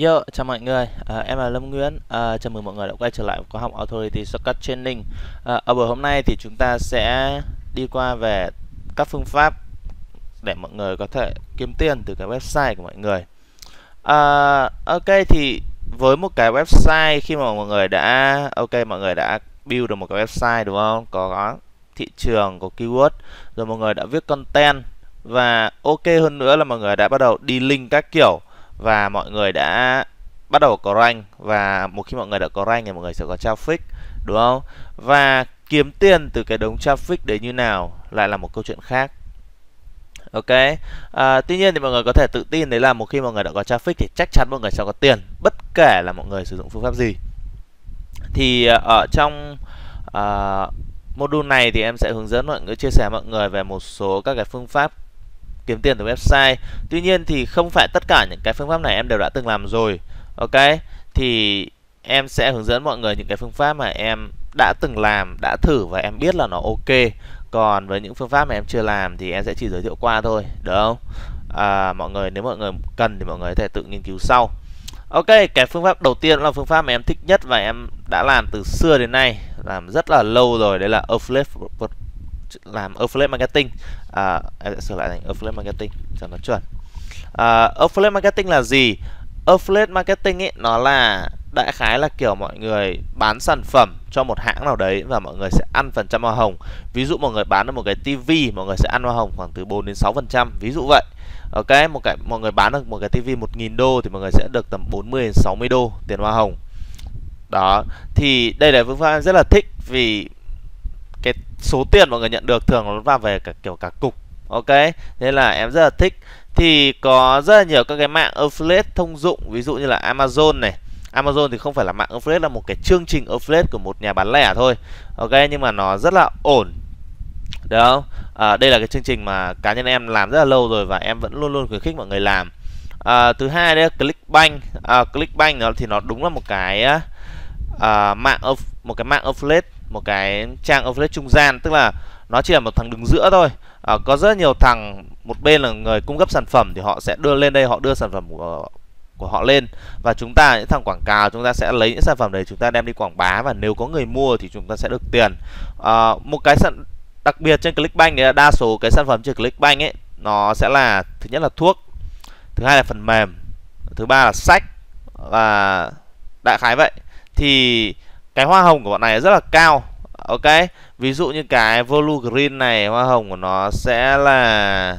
Yo, chào mọi người, à, em là Lâm Nguyễn, à, chào mừng mọi người đã quay trở lại khóa học Authority Shortcut Training. À, Ở buổi hôm nay thì chúng ta sẽ đi qua về các phương pháp để mọi người có thể kiếm tiền từ cái website của mọi người. À, Ok thì với một cái website khi mà mọi người đã, ok mọi người đã build được một cái website đúng không? Có thị trường, có keyword, rồi mọi người đã viết content. Và ok hơn nữa là mọi người đã bắt đầu đi link các kiểu và mọi người đã bắt đầu có rank. Và một khi mọi người đã có rank thì mọi người sẽ có traffic đúng không? Và kiếm tiền từ cái đống traffic đấy như nào lại là một câu chuyện khác. Ok? À, tuy nhiên thì mọi người có thể tự tin đấy là một khi mọi người đã có traffic thì chắc chắn mọi người sẽ có tiền bất kể là mọi người sử dụng phương pháp gì. Thì à, ở trong uh, module này thì em sẽ hướng dẫn mọi người chia sẻ mọi người về một số các cái phương pháp kiếm tiền từ website. Tuy nhiên thì không phải tất cả những cái phương pháp này em đều đã từng làm rồi ok? Thì em sẽ hướng dẫn mọi người những cái phương pháp mà em đã từng làm đã thử và em biết là nó ok. Còn với những phương pháp mà em chưa làm thì em sẽ chỉ giới thiệu qua thôi được không? À, mọi người nếu mọi người cần thì mọi người có thể tự nghiên cứu sau. Ok cái phương pháp đầu tiên là phương pháp mà em thích nhất và em đã làm từ xưa đến nay làm rất là lâu rồi đấy là affiliate làm affiliate marketing. À, em sẽ sửa lại thành affiliate marketing cho nó chuẩn. À, affiliate marketing là gì? Affiliate marketing ấy nó là đại khái là kiểu mọi người bán sản phẩm cho một hãng nào đấy và mọi người sẽ ăn phần trăm hoa hồng. Ví dụ mọi người bán được một cái tivi mọi người sẽ ăn hoa hồng khoảng từ 4 đến 6 phần trăm ví dụ vậy. Ok một cái mọi người bán được một cái tivi 1.000 đô thì mọi người sẽ được tầm 40 đến 60 đô tiền hoa hồng. Đó thì đây là phương pháp rất là thích vì cái số tiền mọi người nhận được thường nó vào về cả kiểu cả cục. Ok nên là em rất là thích. Thì có rất là nhiều các cái mạng affiliate thông dụng ví dụ như là Amazon này. Amazon thì không phải là mạng affiliate là một cái chương trình affiliate của một nhà bán lẻ thôi. Ok nhưng mà nó rất là ổn. Được không? À, đây là cái chương trình mà cá nhân em làm rất là lâu rồi và em vẫn luôn luôn khuyến khích mọi người làm. À, thứ hai đấy là Clickbank. À, Clickbank nó thì nó đúng là một cái à, mạng một cái mạng affiliate một cái trang affiliate trung gian tức là nó chỉ là một thằng đứng giữa thôi. À, có rất nhiều thằng một bên là người cung cấp sản phẩm thì họ sẽ đưa lên đây họ đưa sản phẩm của của họ lên. Và chúng ta những thằng quảng cáo chúng ta sẽ lấy những sản phẩm đấy chúng ta đem đi quảng bá và nếu có người mua thì chúng ta sẽ được tiền. À, một cái sản đặc biệt trên Clickbank đấy là đa số cái sản phẩm trên Clickbank ấy nó sẽ là thứ nhất là thuốc thứ hai là phần mềm thứ ba là sách và đại khái vậy. Thì cái hoa hồng của bọn này rất là cao ok ví dụ như cái Volu Green này hoa hồng của nó sẽ là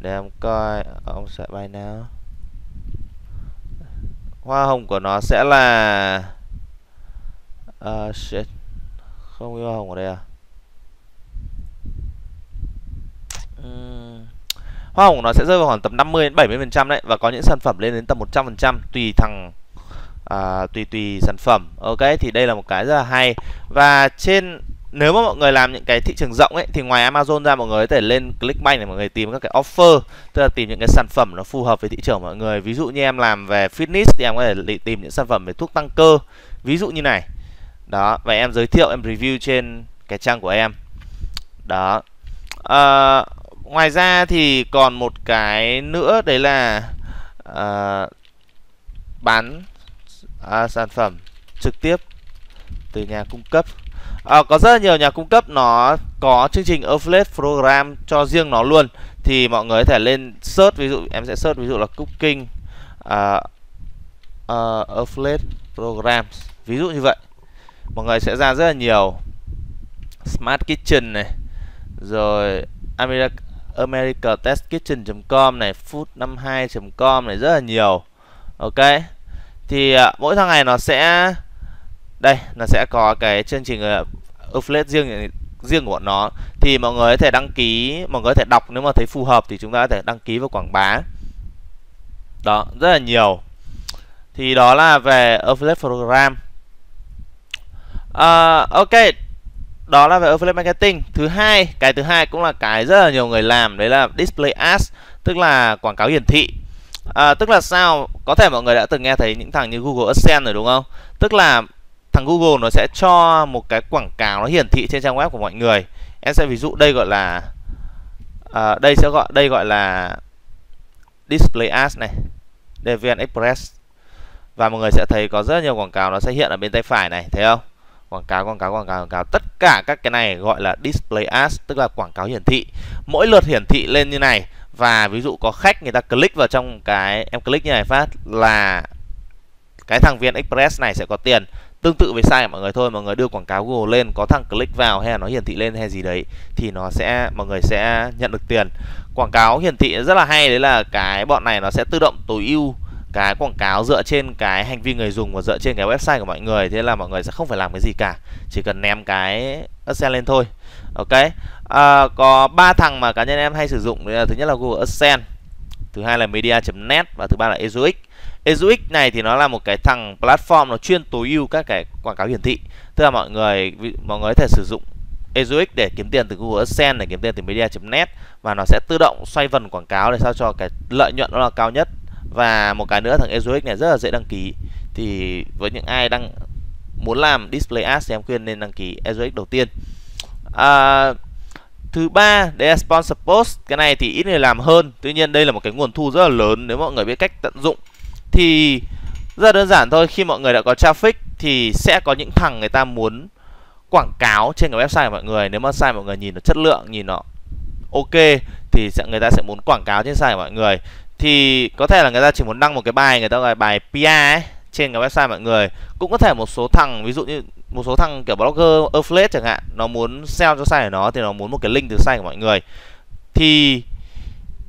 để em coi ông sẽ bài nào hoa hồng của nó sẽ là uh, shit không hoa hồng ở đây à uhm. hoa hồng của nó sẽ rơi vào khoảng tầm 50 đến 70 phần trăm đấy và có những sản phẩm lên đến tầm 100 phần trăm tùy thằng à, tùy tùy sản phẩm. Ok thì đây là một cái rất là hay. Và trên nếu mà mọi người làm những cái thị trường rộng ấy thì ngoài Amazon ra mọi người có thể lên Clickbank để mọi người tìm các cái offer tức là tìm những cái sản phẩm nó phù hợp với thị trường mọi người. Ví dụ như em làm về fitness thì em có thể tìm những sản phẩm về thuốc tăng cơ. Ví dụ như này. Đó và em giới thiệu em review trên cái trang của em. Đó. À, ngoài ra thì còn một cái nữa đấy là à, bán à, sản phẩm trực tiếp từ nhà cung cấp. À, có rất là nhiều nhà cung cấp nó có chương trình affiliate program cho riêng nó luôn. Thì mọi người có thể lên search ví dụ em sẽ search ví dụ là cooking uh, uh, affiliate program ví dụ như vậy. Mọi người sẽ ra rất là nhiều smart kitchen này rồi America, America Test Kitchen.com này food52.com này rất là nhiều. Ok? Thì uh, mỗi thằng này nó sẽ đây nó sẽ có cái chương trình à, uh, affiliate riêng à, riêng của bọn nó. Thì mọi người có thể đăng ký mọi người có thể đọc nếu mà thấy phù hợp thì chúng ta có thể đăng ký và quảng bá. Đó rất là nhiều. Thì đó là về affiliate program. Uh, ok đó là về affiliate marketing. Thứ hai cái thứ hai cũng là cái rất là nhiều người làm đấy là display ads tức là quảng cáo hiển thị à, tức là sao? Có thể mọi người đã từng nghe thấy những thằng như Google AdSense rồi đúng không? Tức là thằng Google nó sẽ cho một cái quảng cáo nó hiển thị trên trang web của mọi người. Em sẽ ví dụ đây gọi là à, đây sẽ gọi đây gọi là display ads này Deviant Express. Và mọi người sẽ thấy có rất nhiều quảng cáo nó sẽ hiện ở bên tay phải này thấy không? Quảng cáo quảng cáo quảng cáo quảng cáo. Tất cả các cái này gọi là display ads tức là quảng cáo hiển thị. Mỗi lượt hiển thị lên như này và ví dụ có khách người ta click vào trong cái, em click như này phát là cái thằng VN Express này sẽ có tiền. Tương tự với sai mọi người thôi, mọi người đưa quảng cáo Google lên, có thằng click vào hay là nó hiển thị lên hay gì đấy, thì nó sẽ, mọi người sẽ nhận được tiền. Quảng cáo hiển thị rất là hay, đấy là cái bọn này nó sẽ tự động tối ưu cái quảng cáo dựa trên cái hành vi người dùng và dựa trên cái website của mọi người thế là mọi người sẽ không phải làm cái gì cả. Chỉ cần ném cái AdSense lên thôi. Ok? À, có ba thằng mà cá nhân em hay sử dụng. Là thứ nhất là Google AdSense thứ hai là media.net và thứ ba là EZUX EZUX này thì nó là một cái thằng platform nó chuyên tối ưu các cái quảng cáo hiển thị. Tức là mọi người mọi người có thể sử dụng EZUX để kiếm tiền từ Google AdSense để kiếm tiền từ media.net và nó sẽ tự động xoay vần quảng cáo để sao cho cái lợi nhuận nó là cao nhất và một cái nữa thằng EZUX này rất là dễ đăng ký. Thì với những ai đang muốn làm display ads thì em khuyên nên đăng ký EZUX đầu tiên. À, thứ ba đây là sponsor post. Cái này thì ít người làm hơn. Tuy nhiên đây là một cái nguồn thu rất là lớn nếu mọi người biết cách tận dụng. Thì rất đơn giản thôi. Khi mọi người đã có traffic thì sẽ có những thằng người ta muốn quảng cáo trên cái website của mọi người. Nếu mà site mọi người nhìn nó chất lượng nhìn nó ok thì sẽ người ta sẽ muốn quảng cáo trên site của mọi người thì có thể là người ta chỉ muốn đăng một cái bài người ta gọi bài PR ấy, trên cái website mọi người. Cũng có thể một số thằng, ví dụ như một số thằng kiểu blogger affiliate chẳng hạn, nó muốn sell cho site của nó thì nó muốn một cái link từ site của mọi người. Thì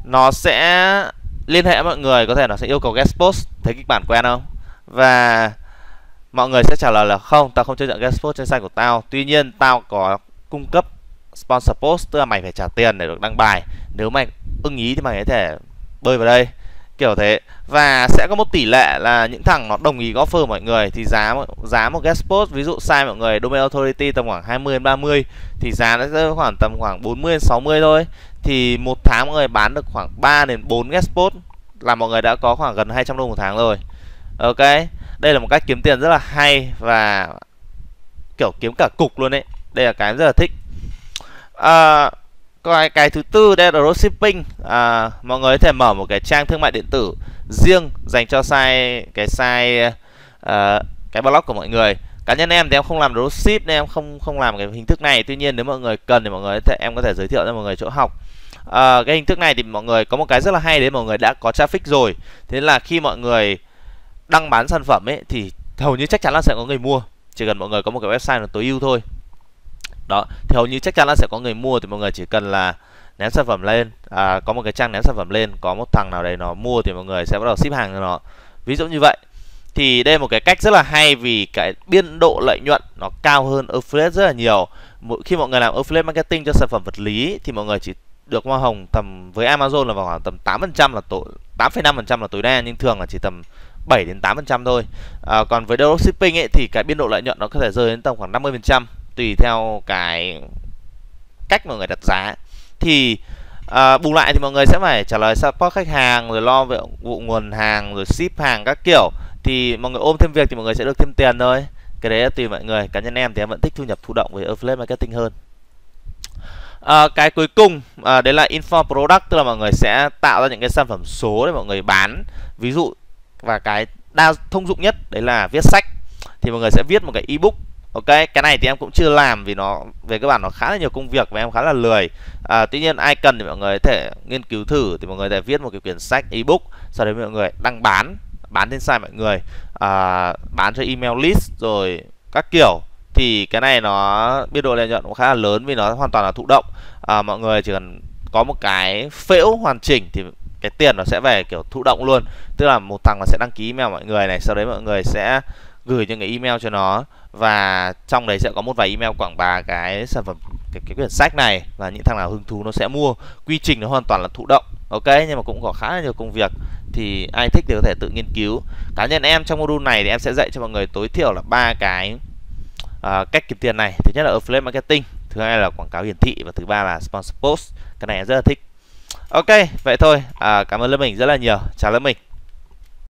nó sẽ liên hệ với mọi người, có thể nó sẽ yêu cầu guest post. Thấy kịch bản quen không? Và mọi người sẽ trả lời là không, tao không chấp nhận guest post trên site của tao. Tuy nhiên, tao có cung cấp sponsor post, tức là mày phải trả tiền để được đăng bài. Nếu mày ưng ý thì mày có thể bơi vào đây. Kiểu thế. Và sẽ có một tỷ lệ là những thằng nó đồng ý offer mọi người thì giá giá một guest post ví dụ sai mọi người domain authority tầm khoảng 20 đến 30 thì giá nó sẽ khoảng tầm khoảng 40 đến 60 thôi. Thì một tháng mọi người bán được khoảng 3 đến 4 guest post là mọi người đã có khoảng gần 200 đô một tháng rồi. Ok. Đây là một cách kiếm tiền rất là hay và kiểu kiếm cả cục luôn đấy đây là cái rất là thích. À, cái cái thứ tư đây là dropshipping à, mọi người có thể mở một cái trang thương mại điện tử riêng dành cho site cái site uh, ờ, cái blog của mọi người. Cá nhân em thì em không làm dropship nên em không không làm cái hình thức này. Tuy nhiên nếu mọi người cần thì mọi người thể, em có thể giới thiệu cho mọi người chỗ học. À, cái hình thức này thì mọi người có một cái rất là hay đấy mọi người đã có traffic rồi. Thế là khi mọi người đăng bán sản phẩm ấy thì hầu như chắc chắn là sẽ có người mua. Chỉ cần mọi người có một cái website là tối ưu thôi đó thì hầu như chắc chắn là sẽ có người mua thì mọi người chỉ cần là ném sản phẩm lên. À, có một cái trang ném sản phẩm lên có một thằng nào đấy nó mua thì mọi người sẽ bắt đầu ship hàng cho nó. Ví dụ như vậy. Thì đây là một cái cách rất là hay vì cái biên độ lợi nhuận nó cao hơn affiliate rất là nhiều. Khi mọi người làm affiliate marketing cho sản phẩm vật lý thì mọi người chỉ được hoa hồng tầm với Amazon là vào khoảng tầm 8% là tối 8,5% là tối đa nhưng thường là chỉ tầm 7 đến 8% thôi. À, còn với dropshipping ấy thì cái biên độ lợi nhuận nó có thể rơi đến tầm khoảng 50% tùy theo cái cách mọi người đặt giá. Thì à, bù lại thì mọi người sẽ phải trả lời support khách hàng rồi lo về vụ nguồn hàng rồi ship hàng các kiểu thì mọi người ôm thêm việc thì mọi người sẽ được thêm tiền thôi. Cái đấy là tùy mọi người. Cá nhân em thì em vẫn thích thu nhập thụ động với affiliate marketing hơn à, cái cuối cùng à, đấy là info product tức là mọi người sẽ tạo ra những cái sản phẩm số để mọi người bán ví dụ và cái đa thông dụng nhất đấy là viết sách thì mọi người sẽ viết một cái ebook ok cái này thì em cũng chưa làm vì nó về cơ bản nó khá là nhiều công việc và em khá là lười. À, tuy nhiên ai cần thì mọi người có thể nghiên cứu thử thì mọi người sẽ viết một cái quyển sách ebook sau đấy mọi người đăng bán bán trên site mọi người. À, bán cho email list rồi các kiểu. Thì cái này nó biên độ lợi nhuận cũng khá là lớn vì nó hoàn toàn là thụ động. À, mọi người chỉ cần có một cái phễu hoàn chỉnh thì cái tiền nó sẽ về kiểu thụ động luôn. Tức là một thằng nó sẽ đăng ký email mọi người này sau đấy mọi người sẽ gửi những cái email cho nó. Và trong đấy sẽ có một vài email quảng bá cái sản phẩm cái, cái quyển sách này và những thằng nào hứng thú nó sẽ mua. Quy trình nó hoàn toàn là thụ động ok? Nhưng mà cũng có khá là nhiều công việc thì ai thích thì có thể tự nghiên cứu. Cá nhân em trong module này thì em sẽ dạy cho mọi người tối thiểu là ba cái uh, cách kiếm tiền này. Thứ nhất là affiliate marketing thứ hai là quảng cáo hiển thị và thứ ba là sponsor post. Cái này em rất là thích. Ok vậy thôi. À, cảm ơn lớp mình rất là nhiều. Chào lớp mình